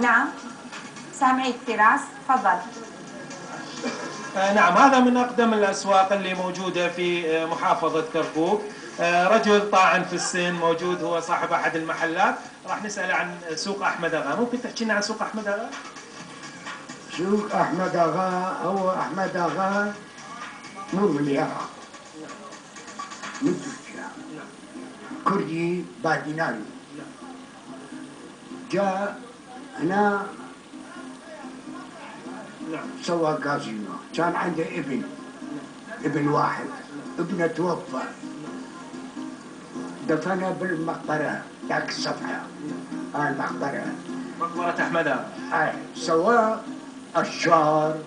نعم. سامعيك فراس تفضل. آه، نعم هذا من أقدم الأسواق اللي موجودة في آه، محافظة كركوك. آه، رجل طاعن في السن موجود هو صاحب أحد المحلات. راح نسأل عن سوق أحمد أغا. ممكن تحكي لنا عن سوق أحمد أغا؟ سوق أحمد أغا هو أحمد أغا مو من العراق من تركيا كردي باديناري جاء هنا سوى كازينو كان عنده ابن ابن واحد. ابنه توفى. دفنه بالمقبرة ذاك الصفحة. هاي المقبرة. مقبرة أحمد أغا هاي سواه أشجار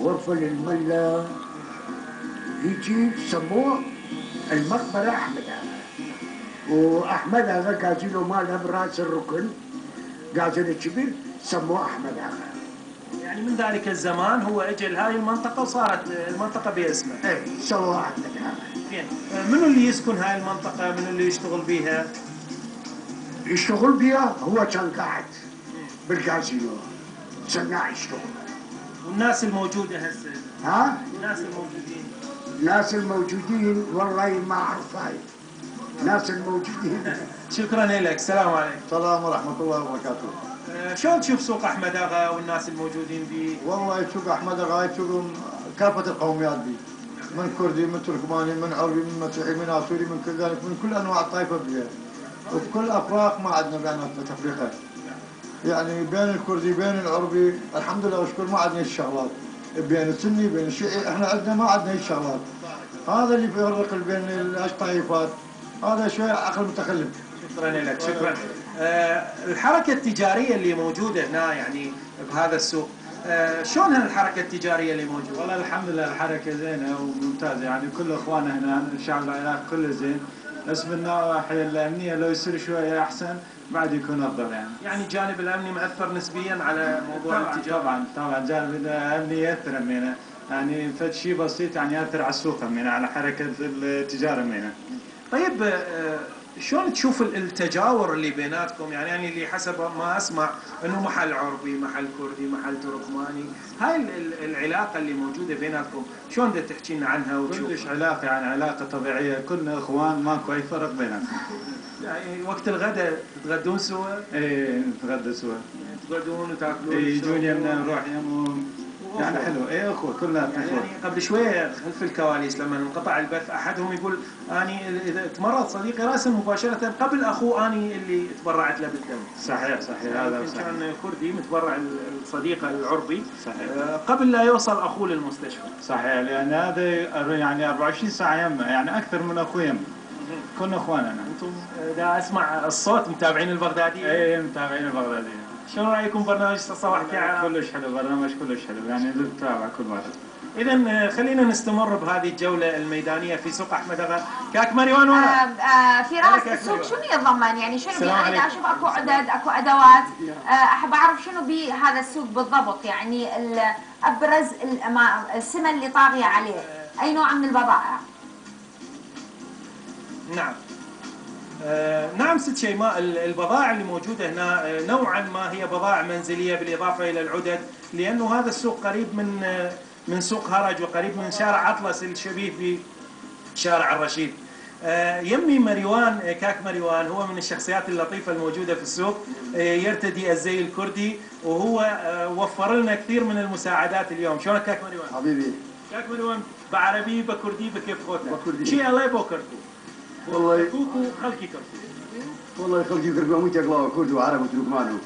غرفة للملة. يجي سموه المقبرة أحمد آغا وأحمد آغا كازينو مالها براس الركن. كازينو كبير سموه أحمد آغا يعني من ذلك الزمان هو اجى لهذه المنطقة وصارت المنطقة باسمه. اي سواه أحمد آغا زين. آه، منو اللي يسكن هاي المنطقة؟ منو اللي يشتغل بيها؟ يشتغل بيها؟ هو كان قاعد بالكازينو صناع يشتغل. والناس الموجودة هسه؟ ها؟ الناس الموجودين. الناس الموجودين والله ما أعرف هاي. الناس الموجودين شكرا لك. السلام عليكم. السلام ورحمة الله وبركاته. آه، شلون تشوف سوق أحمد آغا والناس الموجودين به؟ والله سوق أحمد غاية سوق كافة القوميات دي من كردي من تركماني من عربي من مسيحي من آسوري من كل ذلك من كل أنواع الطائفة بها وبكل أفراق ما عندنا بيناتنا تفريقات يعني بين الكردي بين العربي الحمد لله وشكر ما عندنا الشغلات. بين السني بين الشيعي إحنا عندنا ما عندنا الشغلات. هذا اللي بيفرق بين الطائفات هذا شوية عقل متخلف. شكرا لك شكرا. آه، الحركة التجارية اللي موجودة هنا يعني بهذا السوق آه، شلون هالحركة التجارية اللي موجودة؟ والله الحمد لله الحركة زينة وممتازة. يعني كل إخواننا هنا الشعب العراقي كله زين. بس من النواحي الأمنية لو يصير شوية أحسن بعد يكون أفضل يعني. يعني الجانب الأمني مأثر نسبيا على موضوع طبعا التجارة؟ طبعا طبعا. جانب الأمني يأثر يعني فد شيء بسيط يعني يأثر على السوق على حركة التجارة همينة طيب آه، شلون تشوف ال- التجاور اللي بيناتكم؟ يعني يعني اللي حسب ما أسمع إنه محل عربي محل كردي محل تركماني. هاي ال- ال- العلاقة اللي موجودة بيناتكم شلون بدك تحكي لنا عنها وتشوف؟ كلش علاقة يعني علاقة طبيعية. كلنا إخوان ماكو أي فرق بيننا يعني وقت الغداء تتغدون سوا؟ إيه نتغدى سوا. تقعدون وتاكلون إيه، يجون. يمنا نروح يمهم يعني حلو. إيه اخوة كلنا يعني يعني قبل شوية خلف الكواليس لما انقطع البث أحدهم يقول أني إذا تمرض صديقي راسا مباشرة قبل اخوه أني اللي تبرعت له بالدم. صحيح صحيح. هذا يمكن صحيح. كان كردي متبرع الصديق العربي صحيح. آه، قبل لا يوصل أخوه للمستشفى. صحيح لأن هذا يعني 24 ساعة يمه يعني أكثر من أخوي يمه. كنا أخواننا. أنتم آه، دا أسمع الصوت متابعين البغدادي إيه متابعين البغدادية. شنو رأيكم برنامج صباح كعب؟ كلش حلو برنامج كلش حلو. يعني نتابع كل مرة اذا خلينا نستمر بهذه الجولة الميدانية في سوق أحمد اغا كاك مريوان آه، ورا آه، فراس أنا السوق كيف شنو يتضمن يعني شنو يعني. أشوف أكو عدد أكو أدوات. آه، أحب أعرف شنو بهذا السوق بالضبط؟ يعني ال- أبرز السمه اللي طاغية عليه. أي نوع من البضائع؟ نعم. آه نعم ست شيماء ال- البضائع اللي موجودة هنا آه نوعا ما هي بضائع منزلية بالإضافة إلى العدد لأنه هذا السوق قريب من آه من سوق هرج وقريب من شارع أطلس الشبيه بشارع الرشيد. آه يمي مريوان آه كاك مريوان هو من الشخصيات اللطيفة الموجودة في السوق آه يرتدي الزي الكردي وهو آه وفر لنا كثير من المساعدات اليوم. شلونك كاك مريوان؟ حبيبي. كاك مريوان بعربي بكردي بكيف خوته بكردي. شي الله يبوكركو والله. كوكو خلقي كركو والله خلقي كربا مو تقلا كرد وعرب وتركمانو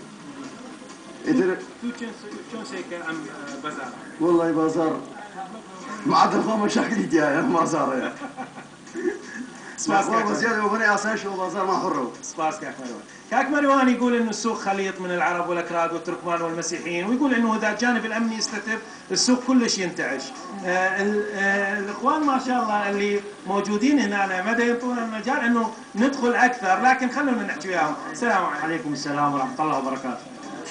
إذا تو شلون شيء ام بازار. والله بازار. ما عاد فما مشاكل ديالي ما صار سباس والله زيادة أساش وبازار ما حره سباس كاك مروان كاك مروان يقول انه السوق خليط من العرب والاكراد والتركمان والمسيحيين ويقول انه اذا الجانب الامني يستتب السوق كلش ينتعش آه ال- آه الاخوان ما شاء الله اللي موجودين هنا مدى ينطونا المجال انه ندخل أكثر لكن خلونا نحكي وياهم. السلام عليكم. عليكم السلام ورحمة الله وبركاته.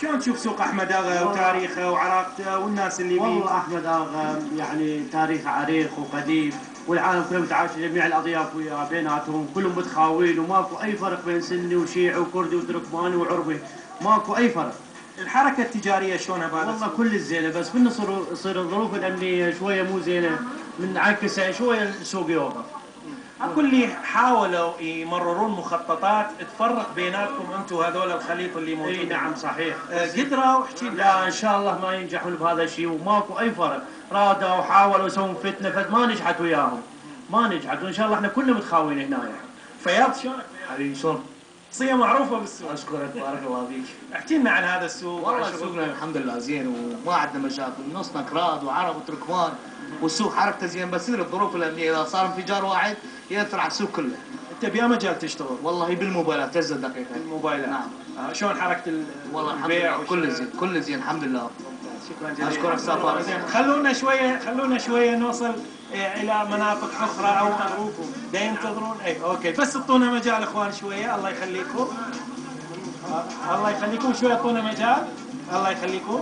شلون تشوف سوق أحمد آغا وتاريخه وعراقته والناس اللي بيه والله أحمد آغا يعني تاريخ عريق وقديم. والعالم كله متعايش جميع الأضياف ويا بيناتهم كلهم متخاوين وماكو أي فرق بين سني وشيعي وكردي وتركماني وعربي ماكو أي فرق الحركة التجارية شلونها بهذا والله؟ كل زينة بس يصير يصير الظروف الأمنية شوية مو زينة من عكسه شوية السوق يوقف اكو اللي حاولوا يمررون مخططات تفرق بيناتكم أنتم هذول الخليط اللي إي موجود نعم صحيح آه، قدروا احكي لا إن شاء الله ما ينجحون بهذا الشيء وماكو أي فرق رادوا وحاولوا يسوون فتنة فما نجحت وياهم ما نجحت وإن شاء الله إحنا كلنا متخاوين هنا يعني. فياض شلونك؟ حبيبي شلون؟ شخصيه معروفة بالسوق. أشكرك بارك الله فيك. احكي لنا عن هذا السوق والله سوقنا الحمد لله زين وما عندنا مشاكل. نصنا كراد وعرب وتركمان والسوق حركته زين. بس الظروف الأمنية إذا صار انفجار واحد ياثر على السوق كله. أنت بأي مجال تشتغل؟ والله بالموبايلات تزل دقيقة. الموبايلات نعم. آه، شلون حركة ال- والله الحمد البيع لله. كل والشراء؟ زين كل زين الحمد لله. شكرا جزيلا. أشكرك. زين خلونا شوية خلونا شوية نوصل إلى مناطق أخرى أو دا ينتظرون. اي أوكي. بس اعطونا مجال اخوان شوية. الله يخليكم. آه، الله يخليكم شوية اعطونا مجال. الله يخليكم.